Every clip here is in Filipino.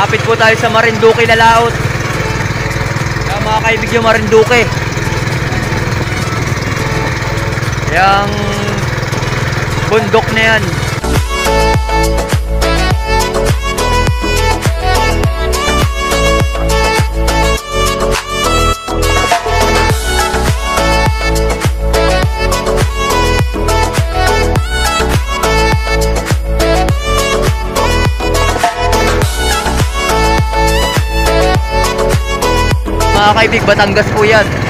Malapit po tayo sa Marinduque na laot. Kaya mga kaibig yung Marinduque. Yang bundok na yan. Mga kaibig, Batangas po yan.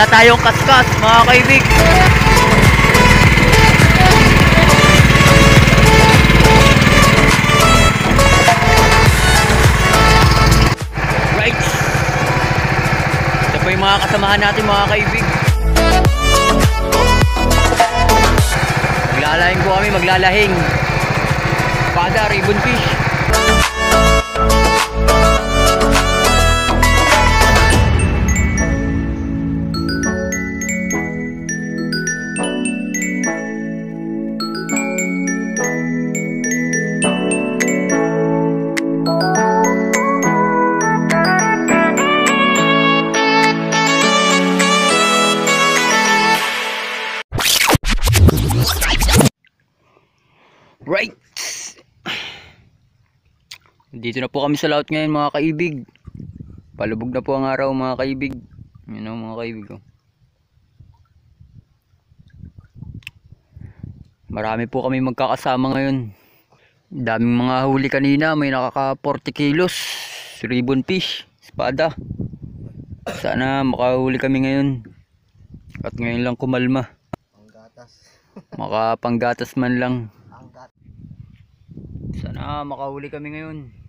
Dala tayong kaskas, mga kaibig. Right. Ito po mga kasamahan natin, mga kaibig. Maglalahing po kami, maglalahing. Pada, ribbon fish. Na po kami sa laut ngayon mga kaibig. Palubog na po ang araw mga kaibig. Yun know, mga kaibig. Oh. Marami po kami magkakasama ngayon. Daming mga huli kanina. May nakaka 40 kilos. Ribbon fish. Espada. Sana makahuli kami ngayon. At ngayon lang kumalma. Ang gatas. Makapanggatas man lang. Sana makahuli kami ngayon.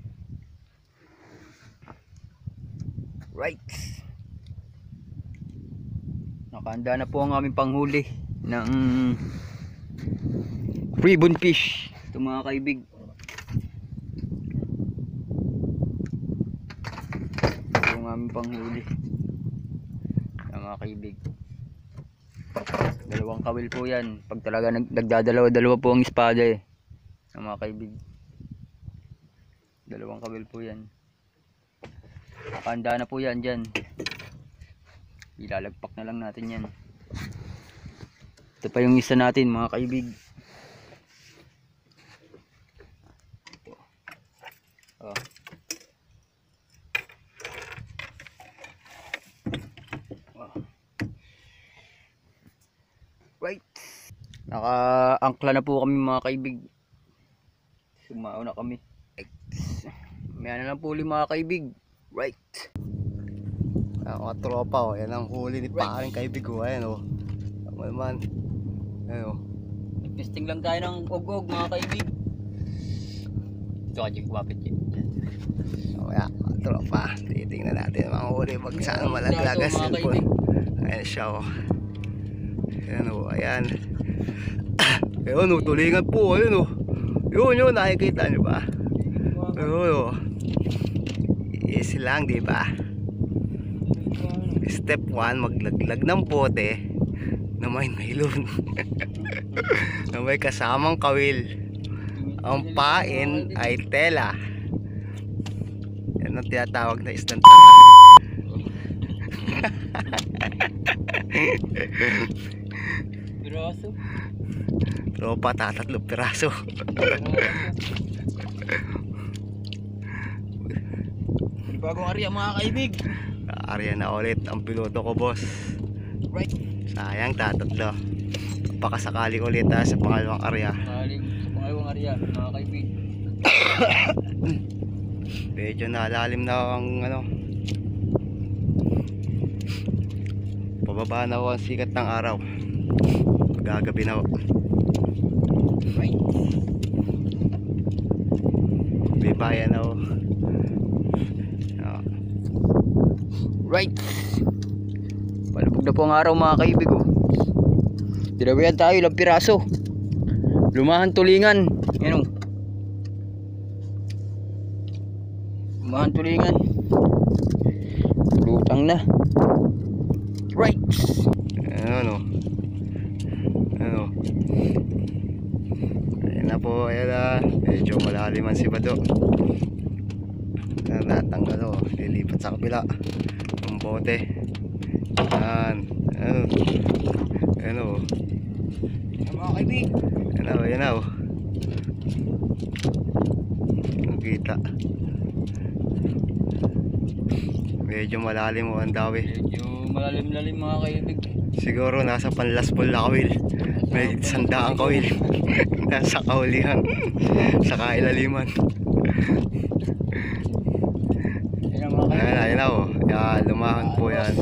Right. Nakahanda na po ang aming panghuli ng ribbon fish. Ito mga kaibig. Ito ang aming panghuli. Ng mga kaibig. Dalawang kawil po yan. Pag talaga nag nagdadalawa-dalawa po ang espada eh. Ng mga kaibig. Dalawang kawil po yan. Nakahanda na po yan dyan. Ilalagpak na lang natin yan. Ito pa yung isa natin mga kaibig. Oh. Oh. Right. Naka-angkla na po kami mga kaibig. Sumao na kami. May ano lang po ulit mga kaibig. Ang mga tropa oh. Yan ang huli ni paring kaibigo. Ayan oh. Tama naman. Ayan oh. Testing lang tayo ng ugog mga kaibig. Ito ka Jig, wapit Jig. Kaya mga tropa. Titingnan natin mga huli. Pag saan malaglagas. Mga kaibig. Ayan siya oh. Ayan oh. Ayan. Ayun oh. Tulingan po. Ayun oh. Yun yun. Nakikita nyo ba? Ayun oh. Easy lang di ba? Step 1, maglaglag ng pote na may nylon. na may kasamang kawil. Ang pain ay tela. Yan ang tinatawag na tanga. Piraso. Tropa, tatatlong piraso. Bagong area mga kaibig. Arya na ulit ang piloto ko, boss. Sayang, tatatlo. Pakasakali ulit ha, sa pangalawang. Maling sa pangalawang area mga kaibig. Medyo nalalim na ang ano. Pababa na ako ang sikat ng araw. Gagabi na ako. Right. May bayan ako. Ah, Right. Palubog na po ang araw mga kaibig oh. Tayo ilang piraso. Lumahan tulingan. Yan oh. Lumahan tulingan. Lutang na. Right. Ano? Ano? Ayan na po, ayan na. Medyo malaliman si. Ayan, Natanggal o. Lilipat sa kabila. Ang bote. Ayan. Ano? Ano? Yan mga kaibig. Ayan na, ayan na o. Nakita. Medyo malalim mo ang dawi. Medyo malalim-lalim mga kaibig. Siguro nasa panlaspol na kawil. May sandaang kawil. nasa kaulihan. sa kailaliman. Yan Ayan, kaibig. ayan na oh. Yan, lumahan po yan.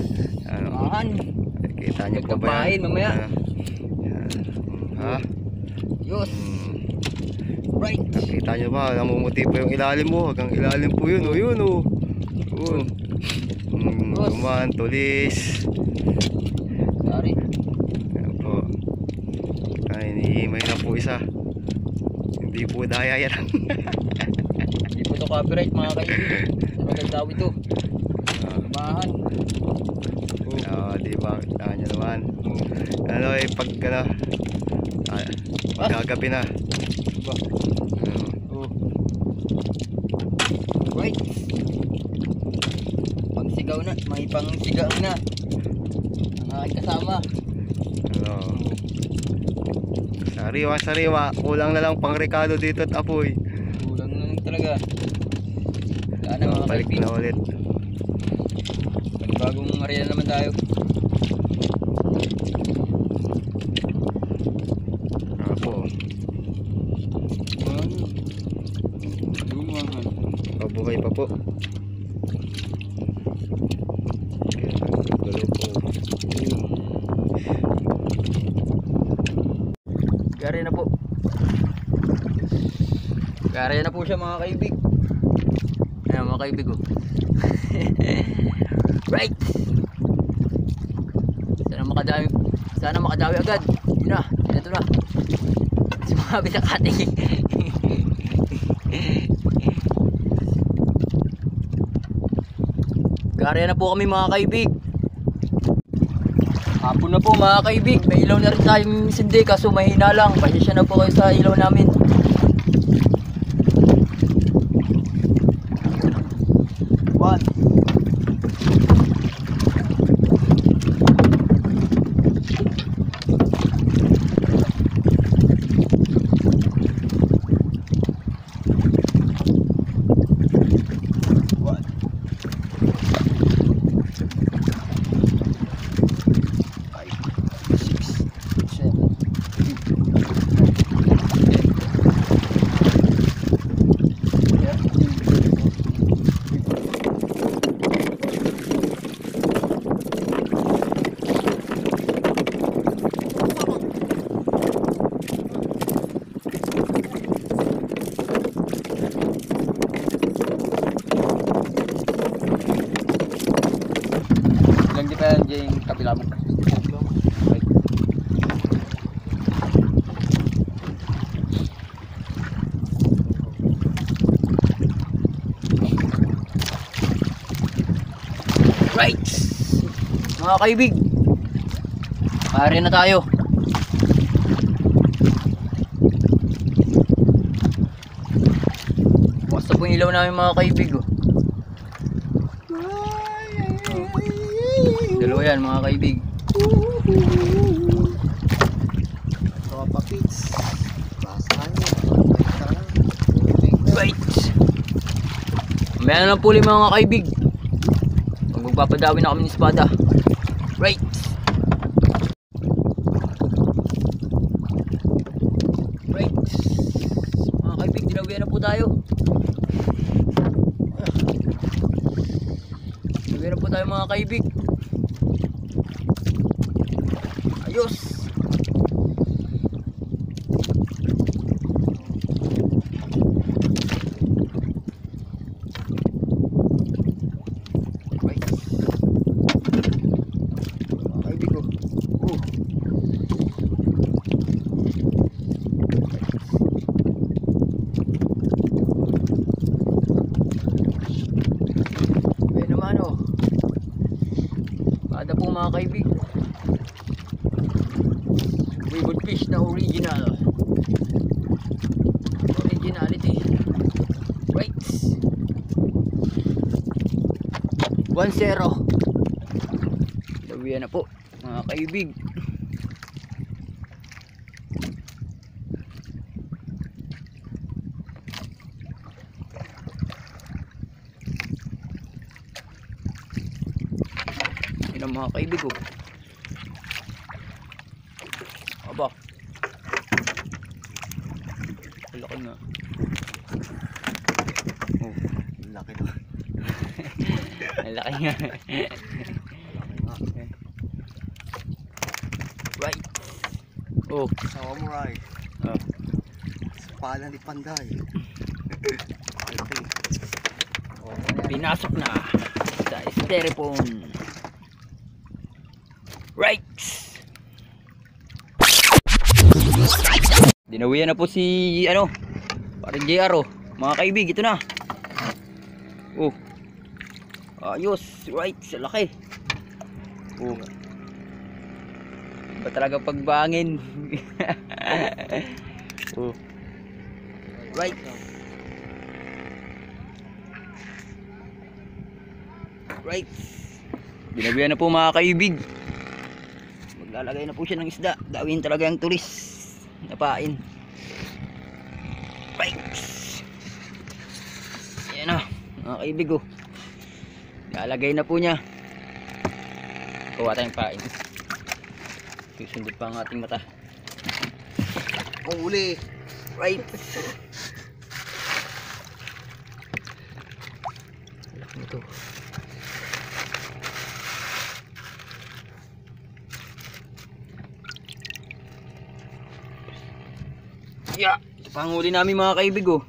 Ano, Lumahan. kita niyo po ba Nagkapain mamaya. Yan. Yan. Ha? Yus. Hmm. Right. Kita niyo ba? Namumuti po yung ilalim mo. Hanggang ilalim po yun. O, yun o. Yun. Hmm, Boss. lumahan, tulis. Sorry. Ayan po. Ay, hinihimay na po isa. Hindi po daya yan. Hindi po ito copyright mga kaibigan. Talagang daw ito. Lumahan. Ah, di ba? Kaya nyo naman. Ano eh, pag ano, ah, magagabi na. Ano, Oh. Right. Pangsigaw na. May pangsigaw na. Ang aking kasama. ano. Sariwa, sariwa. Kulang na lang pang Ricardo dito at apoy. Kulang na lang talaga. Sana mga Balik na ulit. Panibagong area naman tayo. Apo. Ano? Lumahan. Pabuhay pa po. Tuloy po. Gari na po. Gari na po siya mga kaibig. Ayan mga kaibig oh. right. Sana makadami. Sana makadami agad. Yun na. Ito na. Sa kating. Gari na po kami mga kaibig. Hapon na po mga kaibig, may ilaw na rin tayong sindi kaso mahina lang. Pasensya na po kayo sa ilaw namin. One. One. five, six, seven, eight, Ilang di pa yan dyan yung kabila mo? Right. Right! Mga kaibig, pare na tayo. Basta po ilaw namin mga kaibig. Oh. Dalawa yan mga kaibig. Tropa Pits. Basahan. Right. Meron lang puli mga kaibig. Magpapadawin na kami ng espada. Right. Right. Mga kaibig, dinawian na po tayo. Dinawian na po tayo mga kaibig. Ayos. Right. Ay, bigo. Oh. Ayun naman oh. Kada po mga kaibig. Ribbon fish na original. Originality. Right. 1-0. Lawian na po mga kaibig. Yun ang mga kaibig ko. Aba. Ang laki nga. Oh, Laki na. ang laki nga. right. Oh, Samurai. oh. Pala ni Panday. Malaki. Oh, Pinasok na sa styrofoam. Right. Dinawian na po si ano, parang JR oh. Mga kaibig, ito na. Oh. Ayos, right, sa laki. Oh. Ba talaga pagbangin? oh. Right. Right. Binabihan na po mga kaibig. Maglalagay na po siya ng isda. Dawin talaga ang tulis. Napain. Right. Yan na. Mga kaibig oh. Lalagay na po niya. Kuha tayong pain. Susundot pa ang ating mata. Uli. Right. Ito. Yeah, ito pa ang huli namin mga kaibig oh.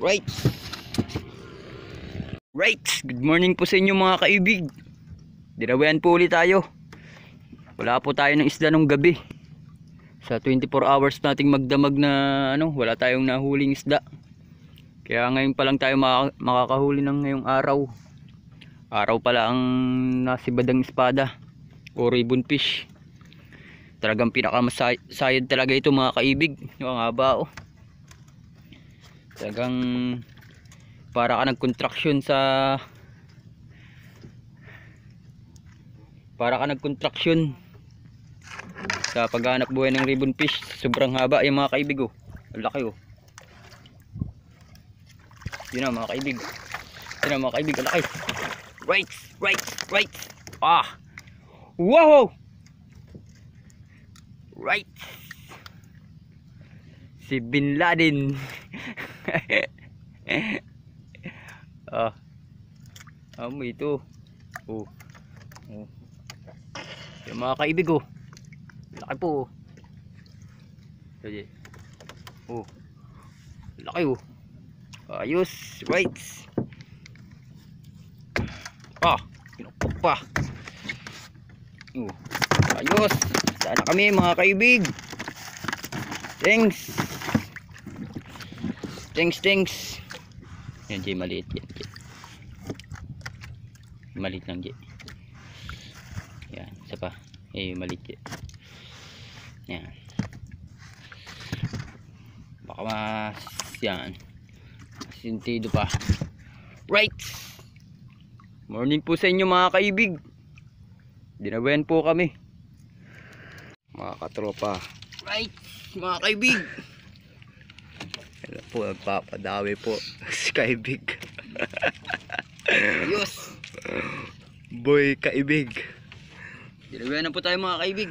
Right. Good morning po sa inyo mga kaibig. Dinawayan po ulit tayo. Wala po tayo ng isda nung gabi. Sa 24 hours nating magdamag na ano, wala tayong nahuling isda. Kaya ngayon pa lang tayo maka- makakahuli ng ngayong araw. Araw pala ang nasibadang espada o ribbon fish. Talagang pinakamasayad talaga ito mga kaibig. Yung haba oh. Talagang para ka nag-contraction sa para ka nag-contraction sa paghanap buhay ng ribbon fish. Sobrang haba yung mga kaibig oh. Laki oh. Yun na mga kaibig. Yun na mga kaibig. Laki. Right right right. Ah. Wow! Right. Si Bin Laden. Ah. Amo ito. Oh. Oh yung mga kaibig oh. Laki po oh. Oh. Laki oh. Ayos right ah pinupok pa. Oh. Ayos. Sana kami mga kaibig? Thanks. Thanks thanks. Yan Jay maliit yan Jay. Maliit lang Jay eh Jay yan baka mas yan sintido pa right morning po sa inyo mga kaibig Dinabayan po kami. Mga katropa. Right, mga kaibig. Ano po, nagpapadawi po. Skybig. Ayos. Boy kaibig. Dinabayan na po tayo mga kaibig.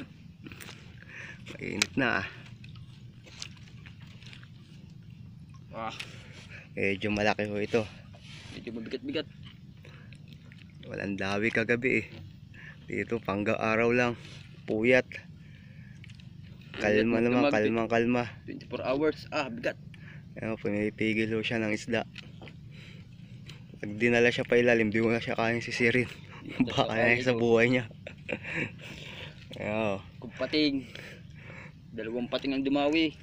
Mainit na ah. Ah, Medyo malaki ho ito. medyo mabigat-bigat. Walang dawi kagabi eh. Dito pangga araw lang. Puyat. Kalma naman, kalma, kalma. 24 hours. Ah, bigat. Ayun, pumipigil ho siya ng isda. Pag dinala siya pa ilalim, di mo na siya kayang sisirin. Baka na sa buhay niya. Ayun, Kung pating. Dalawang pating ang dumawi.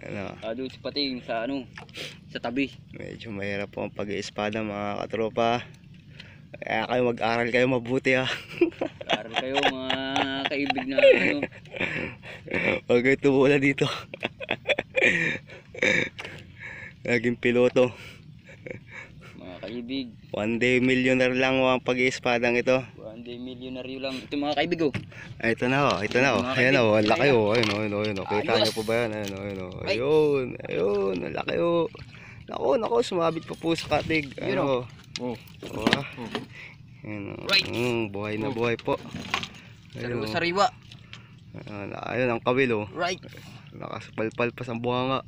ano, Ah, doon si pating sa ano, sa tabi. medyo mahirap po ang pag-iispada mga katropa. Kaya kayo mag-aral kayo mabuti ha. Aral kayo mga kaibig na ano. Huwag kayo tumula dito. Naging piloto. Mga kaibig. One day millionaire lang ang pag-iispadang ito. One day milyonaryo lang. Ito mga kaibig oh. Ay, ito na ho, ito na. Mga Ayan kaibigan, o, ang laki kaya. ho. Ayun o, ayun o, ayun o. Kita niyo po ba yan? Ayun o, ayun o. Ay. Ayun, ayun, ang laki ho. Nako, nako, sumabit pa po sa katig. Yun o. Ano? Oh. Wah. Oh. Ayun o. Right. Mm, buhay na Oh. buhay po. Ayun Sariwa, o. sariwa. Ayun, ayun ang kawil o. Right. Nakasapalpal pa sa buhanga.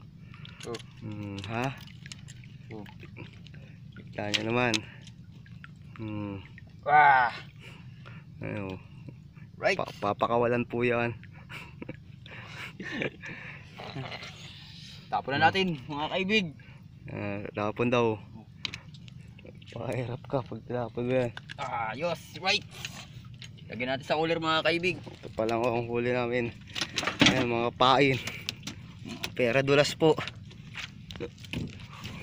Oh. Hmm, ha? Oh. Kita niyo naman. Hmm, Ah. ayun. Right. Pa papakawalan po yan. Tapon na natin mga kaibig. Uh, tapon daw. Pakahirap ka pag tinapon mo yan. Ah, Ayos. Right. Lagyan natin sa cooler mga kaibig. Ito pa lang ang huli namin. Ayan, mga pain. Pera dulas po.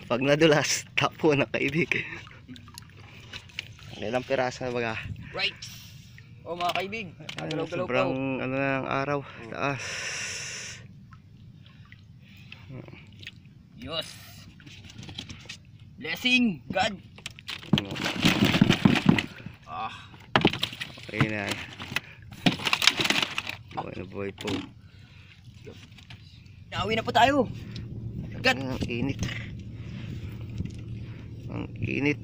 Pag nadulas, tapo na kaibig. Ilang piraso na baga. Right. Oh mga kaibig. Galaw-galaw sobrang pa. ano na ang araw. Taas. Ayos. Blessing. God. Ano, Ah. okay na. Buhay na buhay po. Nauwi na po tayo. God. Ang init. Ang init.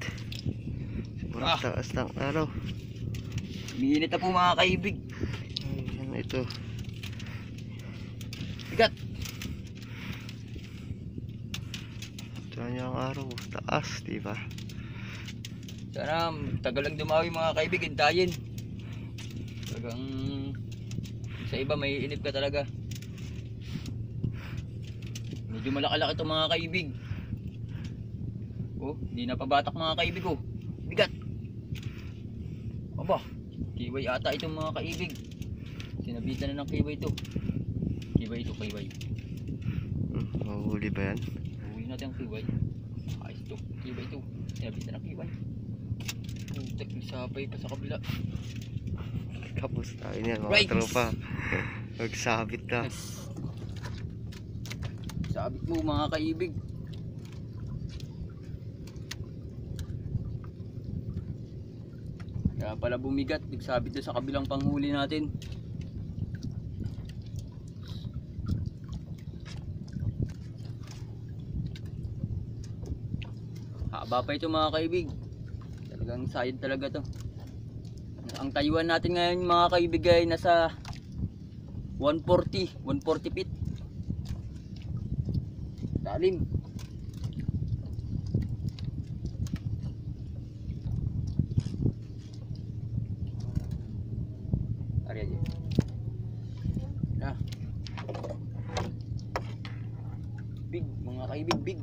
Sobrang Ah. taas ng araw. Minit na po mga kaibig. Ayan ito. Bigat. Diyan niya ang araw. Taas, di ba? Sana tagal lang dumawi mga kaibig. Hintayin. Talagang sa iba may inip ka talaga. Medyo malaki-laki itong mga kaibig. Oh, di na pabatak mga kaibig oh. Bigat. Aba, kiway ata itong mga kaibig. Sinabitan na ng kiway ito. Kiway ito, kiway. Hmm, mahuli ba yan? Uwi natin ang kiway. Ayos ito, kiway ito. Sinabitan ng kiway. Putek, may sapay pa sa kabila. Tapos tayo niyan mga Right. tropa. Magsabit ka. Sabit mo mga kaibig. Kaya pala bumigat, nagsabit doon sa kabilang panghuli natin. Haba pa ito mga kaibig. Talagang sayad talaga to. Ang tayuan natin ngayon mga kaibig ay nasa 140, 140 feet. Lalim. Ari aja. Nah. Big, mga kaibig, big.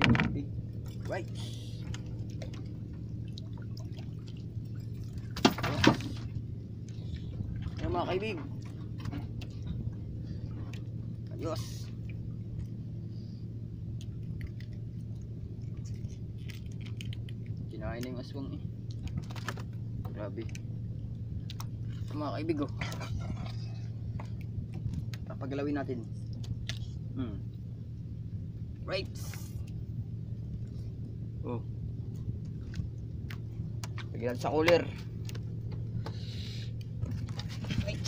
Big, big. Right. Ayan mga kaibig. Ayos. Kinain na yung aswang eh. Grabe. Mga kaibig oh. Papagalawin natin. Hmm. Right. Oh. Lagyan sa cooler.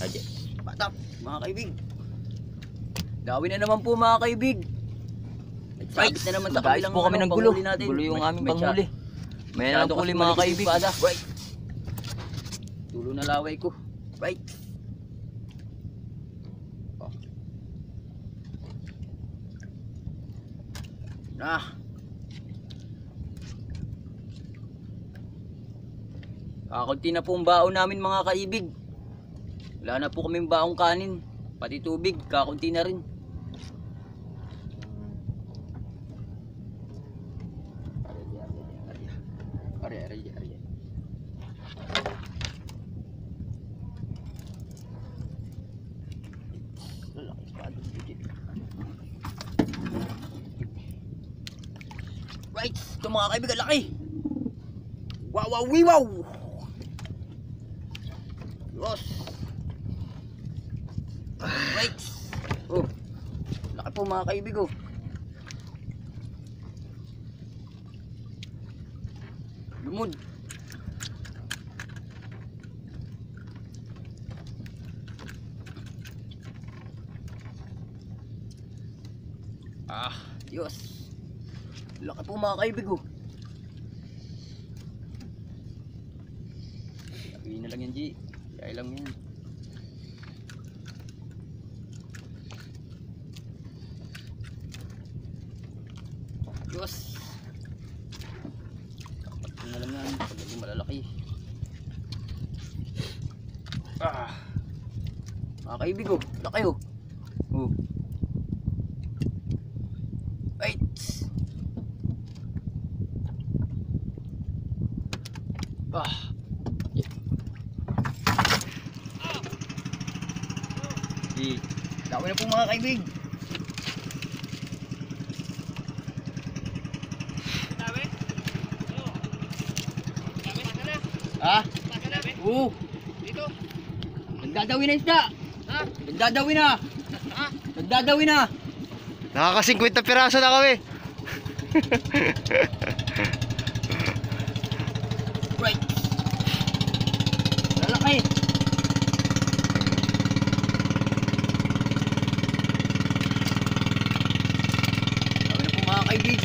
Ayan. Patak, mga kaibig. Dawi na naman po mga kaibig. Nagsabit na naman sa kabilang po kami ano, ng gulo. panghuli natin. Gulo yung aming panghuli. May Masyado naghuli kasi mga kaibig. espada. Right. Tulo na laway ko. Right. Oh. Ah. Kakunti na po ang baon namin mga kaibig. Wala na po kaming baong kanin. Pati tubig, kakunti na rin. Ari, ari, ari. Lalaki pa doon dito. Right, ito mga kaibigan, laki. Wow, wow, wee, wow. Yes. Right. Oh. Laki po mga kaibig oh. Lumod. Ah, Diyos. Laki po mga kaibig oh. Sabihin na lang yan, G. Kaya lang yan. Diyos. Dapat na lang yan. Pag naging malalaki. Ah. Mga kaibig oh. Laki oh. Oh. Po mga kaibig. Ha? Oo. Dito. Nagdadawi na isda. Ha? Nagdadawi na. Ha? Nagdadawi na. Nakaka 50 piraso na kami. Right. Lalaki. Dami na po mga kaibig.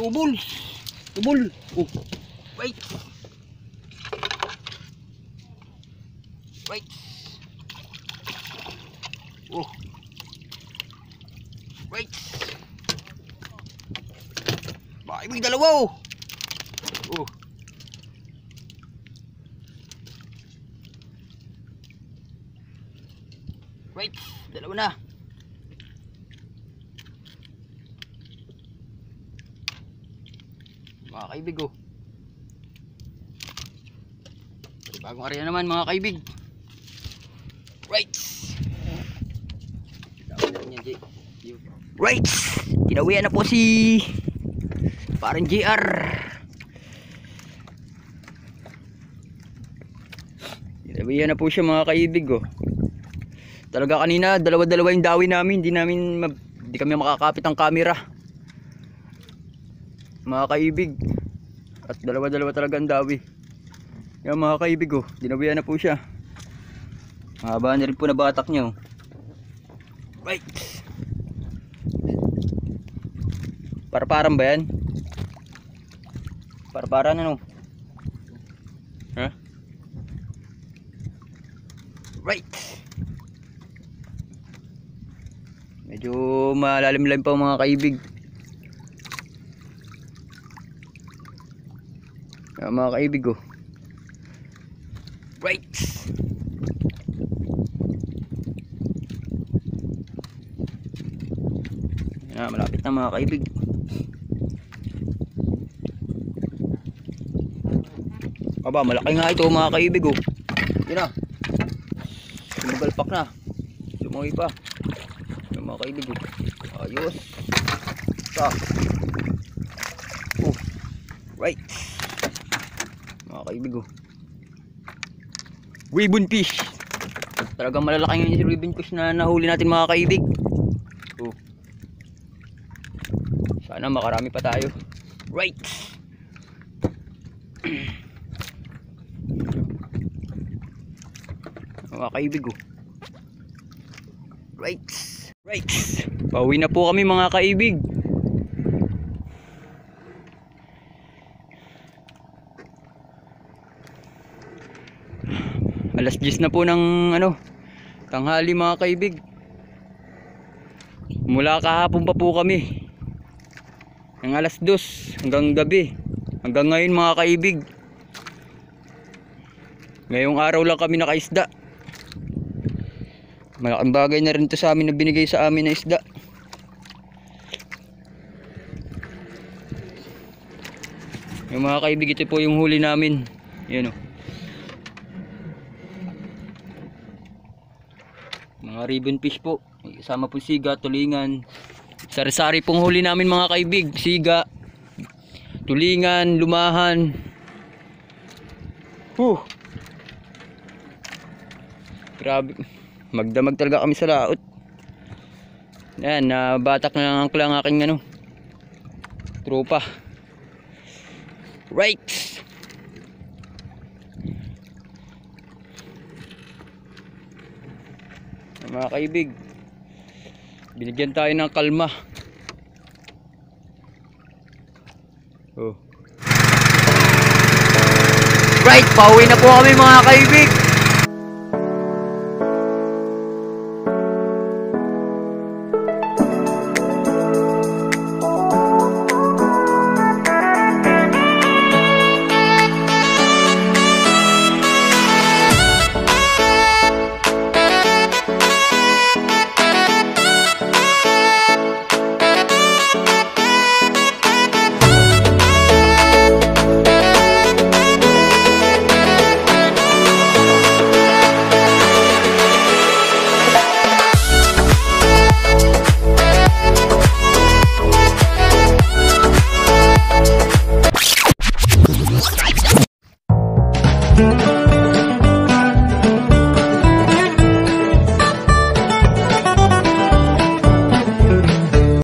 Tubol. Tubol. Oh. Wait. Wait. Oh. Wait. Bakit may dalawa oh. Oh. Wait. Dalawa na. Mga kaibig oh. Bagong area naman mga kaibig. Right. Right. Tinawian na po si parang JR. Tinawian na po siya mga kaibig oh. Talaga kanina dalawa-dalawa yung dawi namin, hindi namin hindi kami makakapit ang camera mga kaibig at dalawa dalawa talaga ang dawi. Yan mga kaibig oh. Dinawian na po siya. Mahaba na rin po na batak niya oh. right. Paraparan ba yan? Paraparan ano? Ha? Right. Medyo malalim-lalim pa mga kaibig Yan, mga kaibig oh. Right. Yan malapit na mga kaibig. Aba, malaki nga ito mga kaibig oh. Yun na. Sumagalpak na. Sumoy pa. Yung mga kaibig oh. Ayos. Tak. Oh. Right. Mga kaibig oh. Ribbon fish. Talagang malalaki yung ribbon fish na nahuli natin mga kaibig. Oh. Sana makarami pa tayo. Right. Mga kaibig oh. Right. Right. Pauwi na po kami mga kaibig. Alas 10 na po ng ano, tanghali mga kaibig. Mula kahapon pa po kami. Ng alas 2 hanggang gabi. Hanggang ngayon mga kaibig. Ngayong araw lang kami nakaisda. Malaking bagay na rin to sa amin na binigay sa amin na isda. Yung mga kaibig ito po yung huli namin. Yan o. Mga ribbon fish po. Kasama po siga, tulingan. Sari-sari pong huli namin mga kaibig. Siga, tulingan, lumahan. Huh. Grabe. Magdamag talaga kami sa laot. Yan, nabatak na lang ang aking ano. Tropa. Right. Mga kaibig. Binigyan tayo ng kalma. Oh. Right, pauwi na po kami mga kaibig.